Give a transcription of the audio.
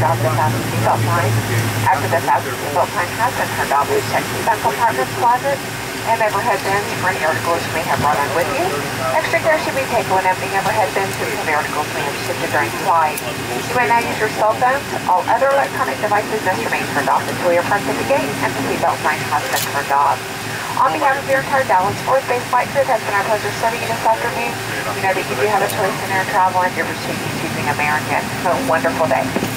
turned off the fast seatbelt sign. After the fast seatbelt sign has been turned off, please check seatbelt compartment closet and overhead bins for any articles you may have brought on with you. Extra care should be taken when emptying overhead bins since some articles may have shifted during flight. You may now use your cell phones. All other electronic devices must remain turned off until you're front at the gate and the seatbelt sign has been turned off. On behalf of your entire Dallas Fort Base flight crew, it has been our pleasure serving you this afternoon. You know that you do have uh, a choice in air travel and you're choosing American. A wonderful day.